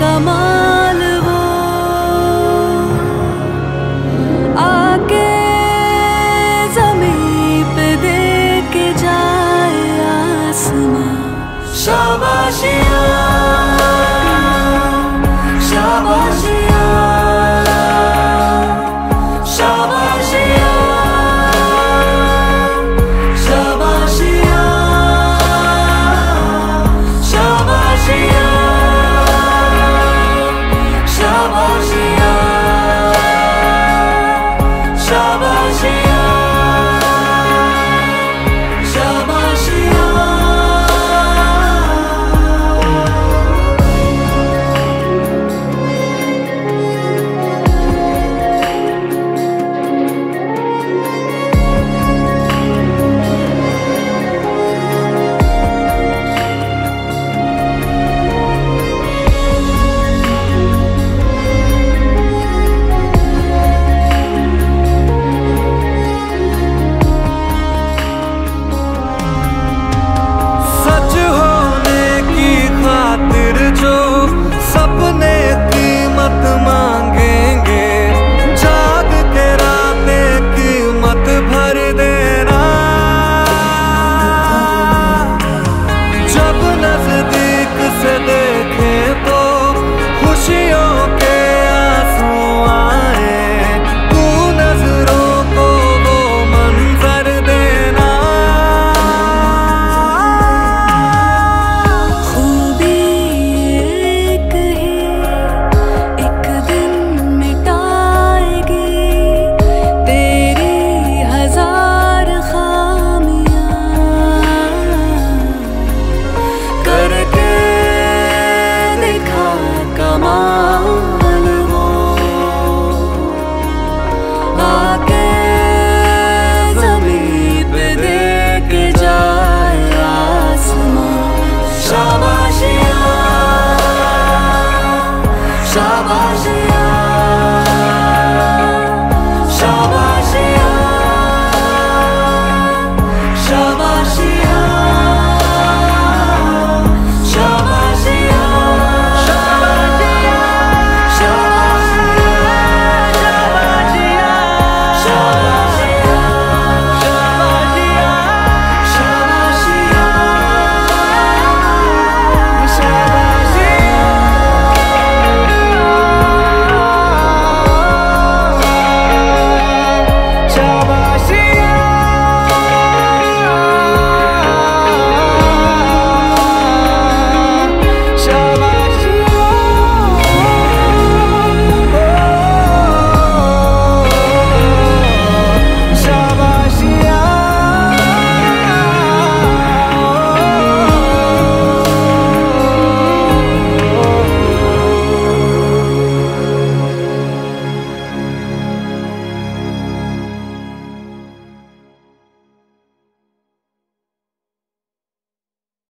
कमाल वो। आके ज़मीन पे देख जाए आसमां। शाबाशी। manger.